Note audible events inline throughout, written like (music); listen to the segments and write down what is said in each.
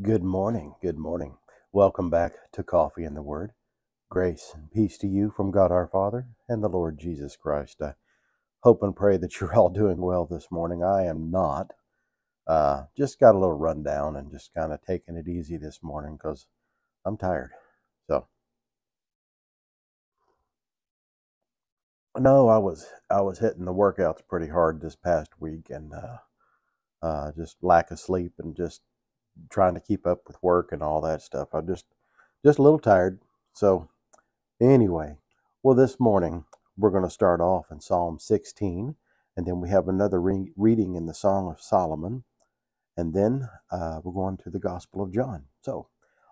Good morning. Good morning. Welcome back to Coffee and the Word. Grace and peace to you from God our Father and the Lord Jesus Christ. I hope and pray that you're (laughs) all doing well this morning. I am not. Uh, just got a little rundown and just kind of taking it easy this morning because I'm tired. So no, I was I was hitting the workouts pretty hard this past week and uh, uh, just lack of sleep and just trying to keep up with work and all that stuff. I'm just just a little tired. So anyway, well, this morning we're going to start off in Psalm 16, and then we have another re- reading in the Song of Solomon, and then uh, we're going to the Gospel of John. So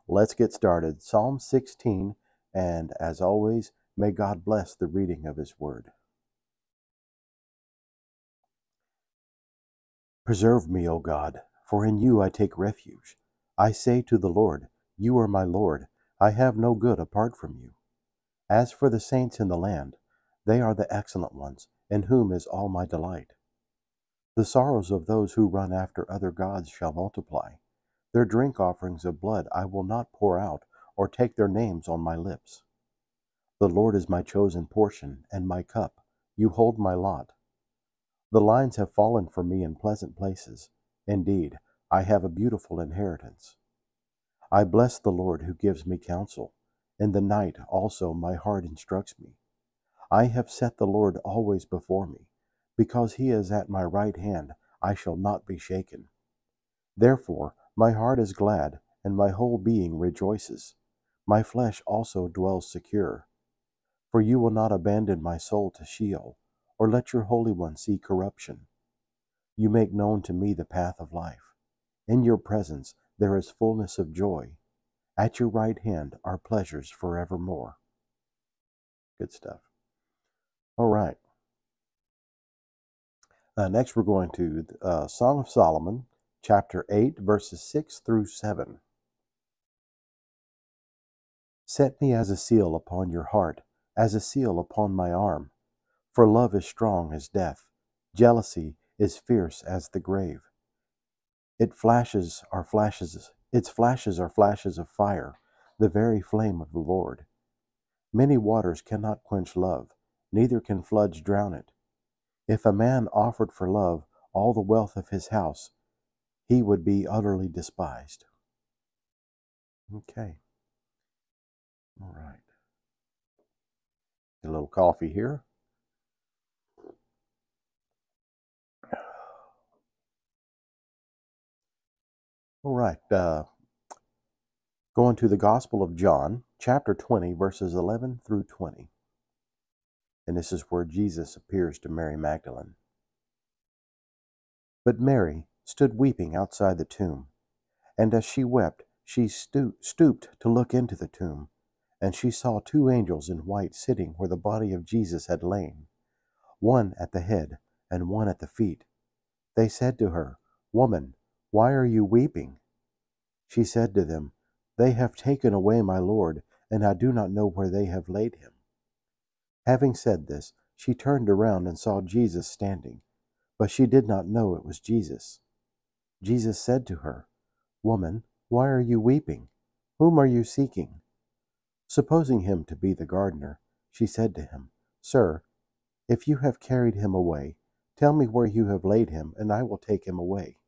let's get started. Psalm 16, and as always, may God bless the reading of His Word. Preserve me, O God, for in you I take refuge. I say to the Lord, You are my Lord. I have no good apart from you. As for the saints in the land, they are the excellent ones, in whom is all my delight. The sorrows of those who run after other gods shall multiply. Their drink offerings of blood I will not pour out, or take their names on my lips. The Lord is my chosen portion, and my cup. You hold my lot. The lines have fallen for me in pleasant places. Indeed, I have a beautiful inheritance. I bless the Lord who gives me counsel. In the night also my heart instructs me. I have set the Lord always before me. Because he is at my right hand, I shall not be shaken. Therefore my heart is glad, and my whole being rejoices. My flesh also dwells secure. For you will not abandon my soul to Sheol or let your Holy One see corruption. You make known to me the path of life. In your presence there is fullness of joy. At your right hand are pleasures forevermore. Good stuff. All right. Uh, next, we're going to uh, Song of Solomon, chapter 8, verses 6 through 7. Set me as a seal upon your heart, as a seal upon my arm. For love is strong as death, jealousy is fierce as the grave. It flashes are flashes, its flashes are flashes of fire, the very flame of the Lord. Many waters cannot quench love, neither can floods drown it. If a man offered for love all the wealth of his house, he would be utterly despised. Okay. All right. A little coffee here. All right. Uh, going to the Gospel of John, chapter 20, verses 11 through 20. And this is where Jesus appears to Mary Magdalene. But Mary stood weeping outside the tomb. And as she wept, she stooped to look into the tomb. And she saw two angels in white sitting where the body of Jesus had lain, one at the head and one at the feet. They said to her, Woman, why are you weeping? She said to them, They have taken away my Lord, and I do not know where they have laid him. Having said this, she turned around and saw Jesus standing, but she did not know it was Jesus. Jesus said to her, Woman, why are you weeping? Whom are you seeking? Supposing him to be the gardener, she said to him, Sir, if you have carried him away, tell me where you have laid him, and I will take him away.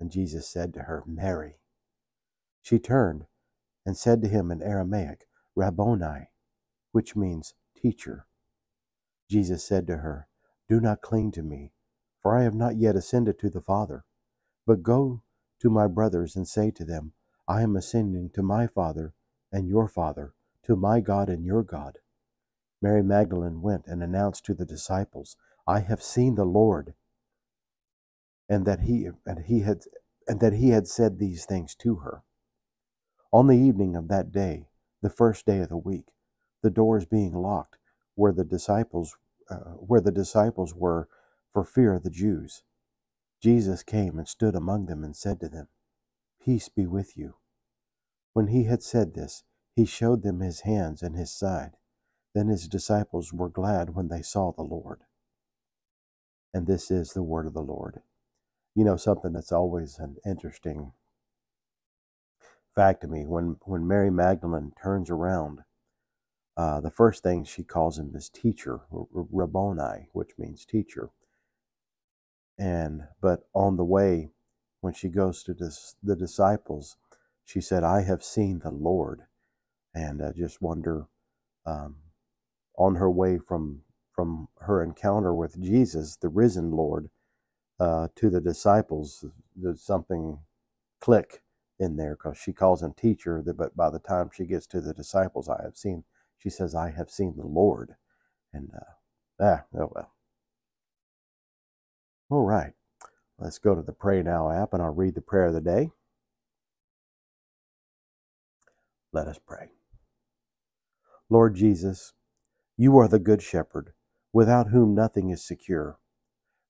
And Jesus said to her, Mary. She turned and said to him in Aramaic, Rabboni, which means teacher. Jesus said to her, Do not cling to me, for I have not yet ascended to the Father, but go to my brothers and say to them, I am ascending to my Father and your Father, to my God and your God. Mary Magdalene went and announced to the disciples, I have seen the Lord, and that he and he had and that he had said these things to her. On the evening of that day, the first day of the week, the doors being locked where the disciples uh, where the disciples were for fear of the Jews, Jesus came and stood among them and said to them, Peace be with you. When he had said this, he showed them his hands and his side. Then his disciples were glad when they saw the Lord. And this is the word of the Lord. You know, something that's always an interesting fact to me when when Mary Magdalene turns around. Uh, the first thing she calls him is teacher, Rabboni, which means teacher. And but on the way, when she goes to dis, the disciples, she said, "I have seen the Lord," and I just wonder, um, on her way from from her encounter with Jesus, the risen Lord, uh, to the disciples, there's something click in there because she calls him teacher. But by the time she gets to the disciples, I have seen, she says, I have seen the Lord. And, uh, ah, oh well. All right. Let's go to the Pray Now app and I'll read the prayer of the day. Let us pray. Lord Jesus, you are the Good Shepherd, without whom nothing is secure.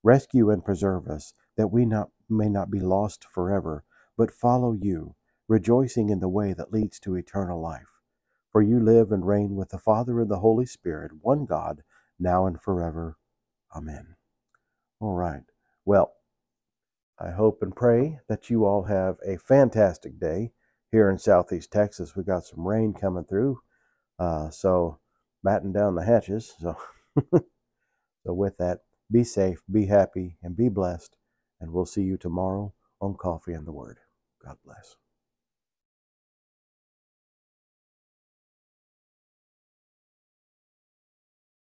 Rescue and preserve us, that we not, may not be lost forever, but follow you, rejoicing in the way that leads to eternal life. For you live and reign with the Father and the Holy Spirit, one God, now and forever. Amen. All right. Well, I hope and pray that you all have a fantastic day here in Southeast Texas. We got some rain coming through, uh, so batten down the hatches. So, (laughs) so with that, be safe, be happy, and be blessed. And we'll see you tomorrow on Coffee and the Word. God bless.